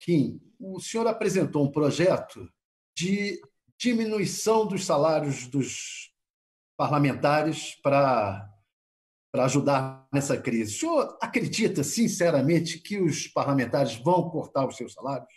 Kim, o senhor apresentou um projeto de diminuição dos salários dos parlamentares para para ajudar nessa crise. O senhor acredita, sinceramente, que os parlamentares vão cortar os seus salários?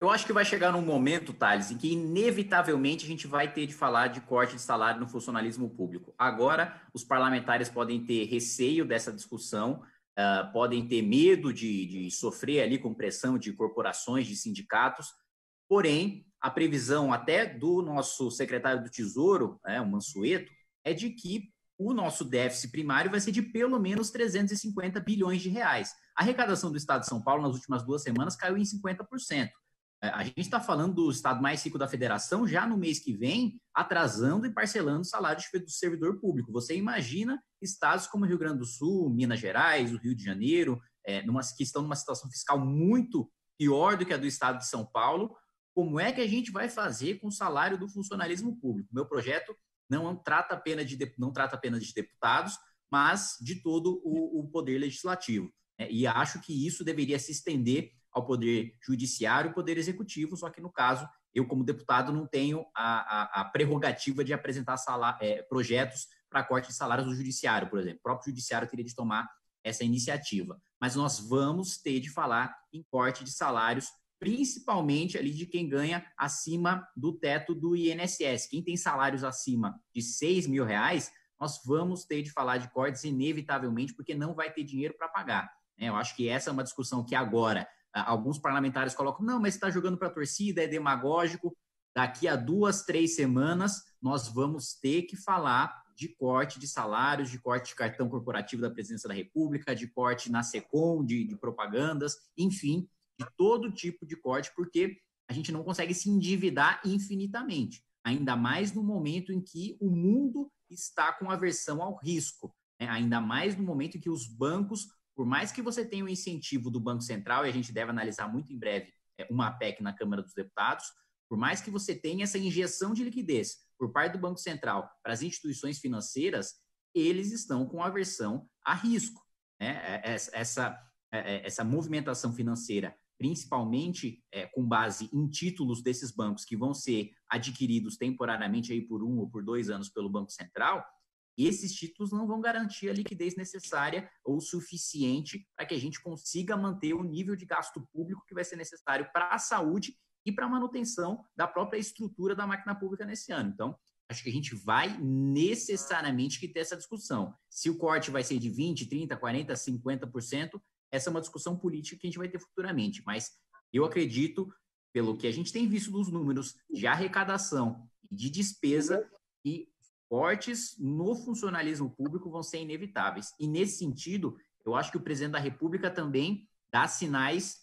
Eu acho que vai chegar num momento, Thales, em que inevitavelmente a gente vai ter de falar de corte de salário no funcionalismo público. Agora, os parlamentares podem ter receio dessa discussão, uh, podem ter medo de, de sofrer ali com pressão de corporações, de sindicatos, porém, a previsão até do nosso secretário do Tesouro, né, o Mansueto, é de que o nosso déficit primário vai ser de pelo menos 350 bilhões de reais. A arrecadação do Estado de São Paulo nas últimas duas semanas caiu em 50%. É, a gente está falando do Estado mais rico da federação já no mês que vem, atrasando e parcelando salários do servidor público. Você imagina estados como Rio Grande do Sul, Minas Gerais, o Rio de Janeiro, é, numa, que estão numa situação fiscal muito pior do que a do Estado de São Paulo, como é que a gente vai fazer com o salário do funcionalismo público? Meu projeto não trata apenas de, não trata apenas de deputados, mas de todo o, o poder legislativo. Né? E acho que isso deveria se estender ao poder judiciário e poder executivo, só que no caso, eu como deputado não tenho a, a, a prerrogativa de apresentar salário, é, projetos para corte de salários do judiciário, por exemplo. O próprio judiciário teria de tomar essa iniciativa. Mas nós vamos ter de falar em corte de salários principalmente ali de quem ganha acima do teto do INSS. Quem tem salários acima de 6 mil reais, nós vamos ter de falar de cortes inevitavelmente, porque não vai ter dinheiro para pagar. Né? Eu acho que essa é uma discussão que agora alguns parlamentares colocam, não, mas está jogando para a torcida, é demagógico. Daqui a duas, três semanas, nós vamos ter que falar de corte de salários, de corte de cartão corporativo da Presidência da República, de corte na SECOM, de, de propagandas, enfim, de todo tipo de corte, porque a gente não consegue se endividar infinitamente, ainda mais no momento em que o mundo está com aversão ao risco, né? ainda mais no momento em que os bancos, por mais que você tenha o um incentivo do Banco Central, e a gente deve analisar muito em breve é, uma PEC na Câmara dos Deputados, por mais que você tenha essa injeção de liquidez por parte do Banco Central para as instituições financeiras, eles estão com aversão a risco. Né? É, essa, é, essa movimentação financeira principalmente é, com base em títulos desses bancos que vão ser adquiridos temporariamente aí por um ou por dois anos pelo Banco Central, esses títulos não vão garantir a liquidez necessária ou suficiente para que a gente consiga manter o nível de gasto público que vai ser necessário para a saúde e para a manutenção da própria estrutura da máquina pública nesse ano. Então, acho que a gente vai necessariamente ter essa discussão. Se o corte vai ser de 20, 30, 40, 50%, essa é uma discussão política que a gente vai ter futuramente, mas eu acredito, pelo que a gente tem visto dos números de arrecadação e de despesa, que cortes no funcionalismo público vão ser inevitáveis. E nesse sentido, eu acho que o presidente da República também dá sinais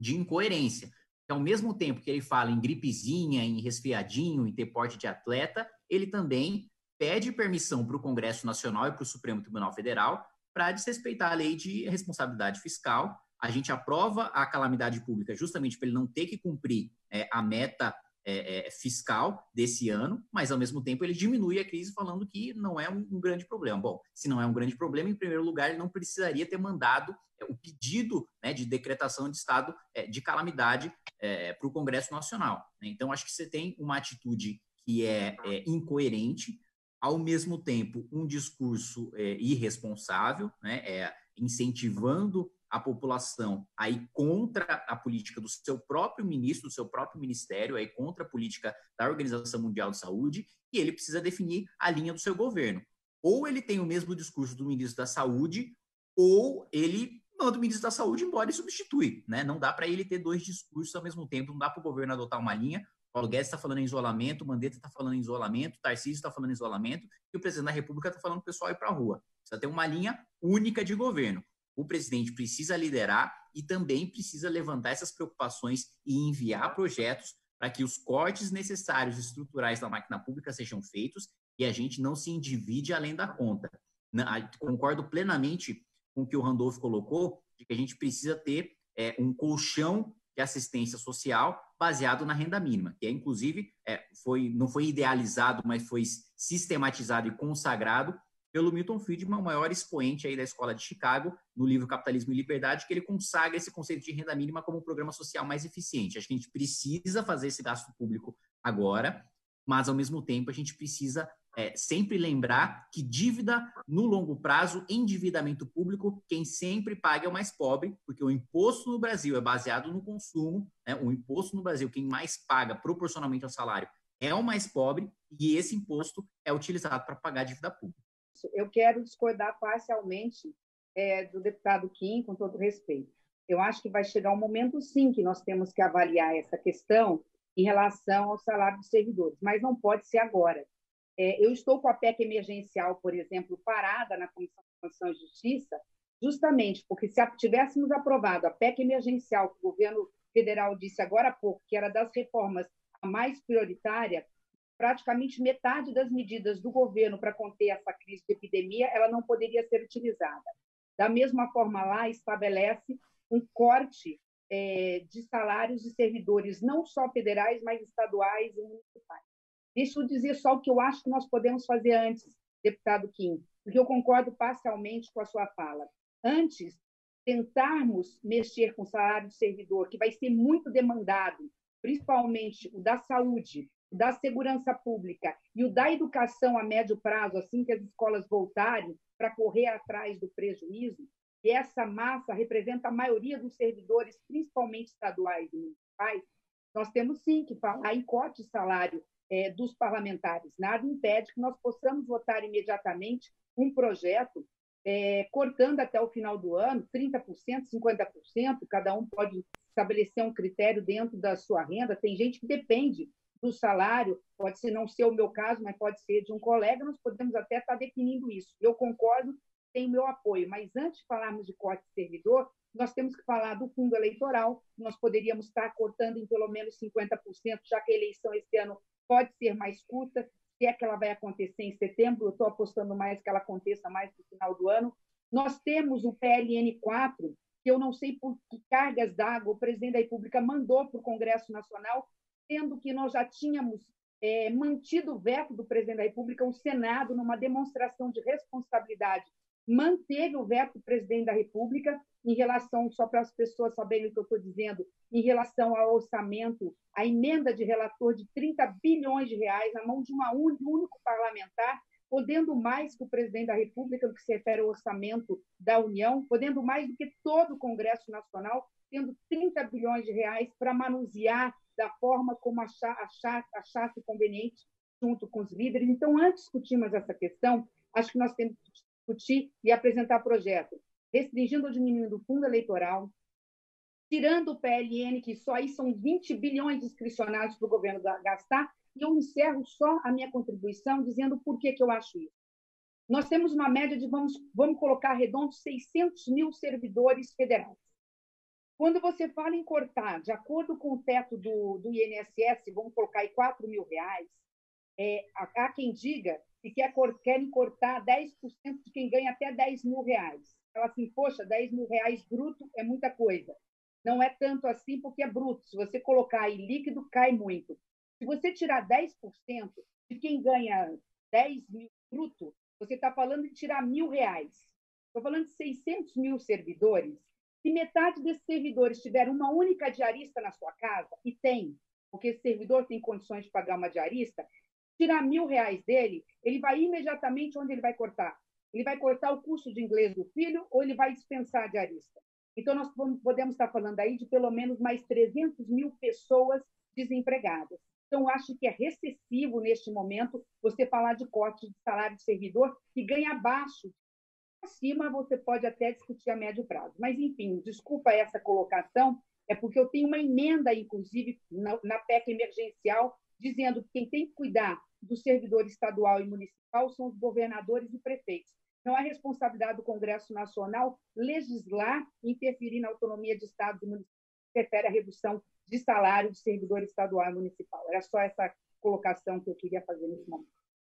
de incoerência. Que ao mesmo tempo que ele fala em gripezinha, em resfriadinho, em ter porte de atleta, ele também pede permissão para o Congresso Nacional e para o Supremo Tribunal Federal para desrespeitar a lei de responsabilidade fiscal. A gente aprova a calamidade pública justamente para ele não ter que cumprir é, a meta é, é, fiscal desse ano, mas ao mesmo tempo ele diminui a crise falando que não é um, um, grande problema. Bom, se não é um grande problema, em primeiro lugar, ele não precisaria ter mandado é, o pedido né, de decretação de estado é, de calamidade é, para o Congresso Nacional. Né? Então, acho que você tem uma atitude que é incoerente, ao mesmo tempo, um discurso é, irresponsável, né, é, incentivando a população a ir contra a política do seu próprio ministro, do seu próprio ministério, a ir contra a política da Organização Mundial de Saúde, e ele precisa definir a linha do seu governo. Ou ele tem o mesmo discurso do ministro da Saúde, ou ele manda o ministro da Saúde embora e substitui. Né? Não dá para ele ter dois discursos ao mesmo tempo, não dá para o governo adotar uma linha Paulo Guedes está falando em isolamento, Mandetta está falando em isolamento, Tarcísio está falando em isolamento, e o presidente da República está falando o pessoal ir para a rua. Precisa ter uma linha única de governo. O presidente precisa liderar e também precisa levantar essas preocupações e enviar projetos para que os cortes necessários estruturais da máquina pública sejam feitos e a gente não se endivide além da conta. Concordo plenamente com o que o Randolph colocou, de que a gente precisa ter é, um colchão de assistência social baseado na renda mínima, que é inclusive é, foi não foi idealizado, mas foi sistematizado e consagrado pelo Milton Friedman, o maior expoente aí da escola de Chicago, no livro Capitalismo e Liberdade, que ele consagra esse conceito de renda mínima como um programa social mais eficiente. Acho que a gente precisa fazer esse gasto público agora, mas ao mesmo tempo a gente precisa é, sempre lembrar que dívida no longo prazo, endividamento público, quem sempre paga é o mais pobre, porque o imposto no Brasil é baseado no consumo, né? o imposto no Brasil, quem mais paga proporcionalmente ao salário é o mais pobre, e esse imposto é utilizado para pagar dívida pública. Eu quero discordar parcialmente é, do deputado Kim, com todo respeito. Eu acho que vai chegar um momento, sim, que nós temos que avaliar essa questão em relação ao salário dos servidores, mas não pode ser agora. É, eu estou com a PEC emergencial, por exemplo, parada na Comissão de Constituição e Justiça, justamente porque se tivéssemos aprovado a PEC emergencial que o governo federal disse agora há pouco, que era das reformas a mais prioritária, praticamente metade das medidas do governo para conter essa crise de epidemia, ela não poderia ser utilizada. Da mesma forma, lá estabelece um corte é, de salários de servidores, não só federais, mas estaduais e municipais. Deixa eu dizer só o que eu acho que nós podemos fazer antes, deputado Kim, porque eu concordo parcialmente com a sua fala. Antes, tentarmos mexer com o salário de servidor, que vai ser muito demandado, principalmente o da saúde, da segurança pública e o da educação a médio prazo, assim que as escolas voltarem, para correr atrás do prejuízo, e essa massa representa a maioria dos servidores, principalmente estaduais e municipais, nós temos sim que falar em corte de salário é, dos parlamentares. Nada impede que nós possamos votar imediatamente um projeto é, cortando até o final do ano 30%, 50%, cada um pode estabelecer um critério dentro da sua renda. Tem gente que depende do salário, pode ser não ser o meu caso, mas pode ser de um colega, nós podemos até estar definindo isso. Eu concordo, tem o meu apoio, mas antes de falarmos de corte de servidor, nós temos que falar do fundo eleitoral, nós poderíamos estar cortando em pelo menos 50%, já que a eleição esse ano pode ser mais curta, se é que ela vai acontecer em setembro, eu estou apostando mais que ela aconteça mais no final do ano. Nós temos o PLN 4, que eu não sei por que cargas d'água o presidente da República mandou para o Congresso Nacional, sendo que nós já tínhamos é, mantido o veto do presidente da República, o Senado, numa demonstração de responsabilidade, manteve o veto do presidente da República em relação, só para as pessoas saberem o que eu estou dizendo, em relação ao orçamento, a emenda de relator de 30 bilhões de reais na mão de uma um único parlamentar, podendo mais que o presidente da República no que se refere ao orçamento da União, podendo mais do que todo o Congresso Nacional, tendo 30 bilhões de reais para manusear da forma como achar, achar, achasse conveniente junto com os líderes. Então, antes de discutirmos essa questão, acho que nós temos que discutir e apresentar projeto, restringindo ou diminuindo o fundo eleitoral, tirando o PLN, que só aí são 20 bilhões discricionados para o governo gastar, e eu encerro só a minha contribuição dizendo por que, que eu acho isso. Nós temos uma média de, vamos, vamos colocar redondo, 600 mil servidores federais. Quando você fala em cortar, de acordo com o teto do, do INSS, vamos colocar aí 4 mil reais, é, há quem diga que quer, querem cortar 10% de quem ganha até 10 mil reais. Fala assim, poxa, 10 mil reais bruto é muita coisa. Não é tanto assim porque é bruto. Se você colocar aí líquido, cai muito. Se você tirar 10% de quem ganha 10 mil bruto, você está falando de tirar mil reais. Estou falando de 600 mil servidores se metade desses servidores tiver uma única diarista na sua casa, e tem, porque esse servidor tem condições de pagar uma diarista, tirar mil reais dele, ele vai imediatamente onde ele vai cortar? Ele vai cortar o custo de inglês do filho ou ele vai dispensar a diarista? Então, nós podemos estar falando aí de pelo menos mais 300 mil pessoas desempregadas. Então, acho que é recessivo neste momento você falar de corte de salário de servidor que ganha abaixo Acima você pode até discutir a médio prazo. Mas, enfim, desculpa essa colocação, é porque eu tenho uma emenda, inclusive, na, na PEC emergencial, dizendo que quem tem que cuidar do servidor estadual e municipal são os governadores e prefeitos. Não é responsabilidade do Congresso Nacional legislar e interferir na autonomia de estados e municípios que refere à redução de salário de servidor estadual e municipal. Era só essa colocação que eu queria fazer nesse momento.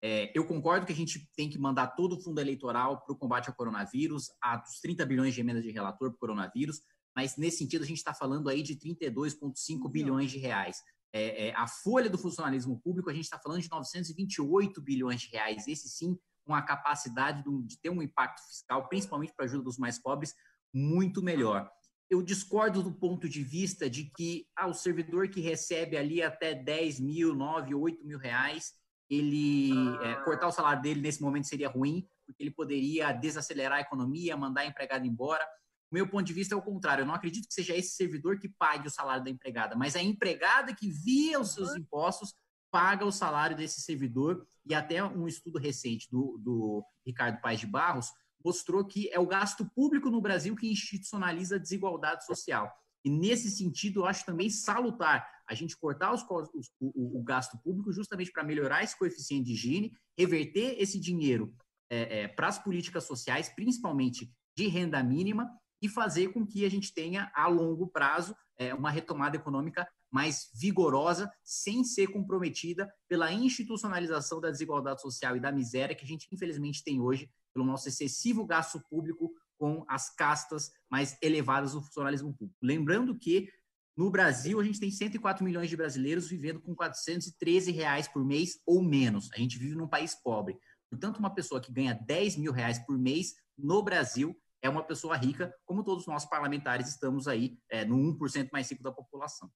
É, eu concordo que a gente tem que mandar todo o fundo eleitoral para o combate ao coronavírus, a dos 30 bilhões de emendas de relator para o coronavírus, mas nesse sentido a gente está falando aí de 32,5 bilhões de reais. É, é, a folha do funcionalismo público, a gente está falando de 928 bilhões de reais. Esse sim, com a capacidade de ter um impacto fiscal, principalmente para a ajuda dos mais pobres, muito melhor. Eu discordo do ponto de vista de que ah, o servidor que recebe ali até 10 mil, 9, 8 mil reais, ele é, cortar o salário dele nesse momento seria ruim, porque ele poderia desacelerar a economia, mandar a empregada embora. O meu ponto de vista é o contrário. Eu não acredito que seja esse servidor que pague o salário da empregada, mas a empregada que, via os seus impostos, paga o salário desse servidor. E até um estudo recente do, do Ricardo Paes de Barros mostrou que é o gasto público no Brasil que institucionaliza a desigualdade social. E nesse sentido, eu acho também salutar a gente cortar os, os, o, o, gasto público justamente para melhorar esse coeficiente de higiene, reverter esse dinheiro é, é, para as políticas sociais, principalmente de renda mínima, e fazer com que a gente tenha, a longo prazo, é, uma retomada econômica mais vigorosa, sem ser comprometida pela institucionalização da desigualdade social e da miséria que a gente, infelizmente, tem hoje pelo nosso excessivo gasto público com as castas mais elevadas do funcionalismo público. Lembrando que no Brasil a gente tem 104 milhões de brasileiros vivendo com 413 reais por mês ou menos. A gente vive num país pobre. Portanto, uma pessoa que ganha 10 mil reais por mês no Brasil é uma pessoa rica, como todos nós parlamentares estamos aí é, no 1% mais rico da população.